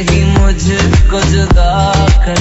नहीं मुझको जुदा कर